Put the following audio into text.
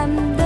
الحمد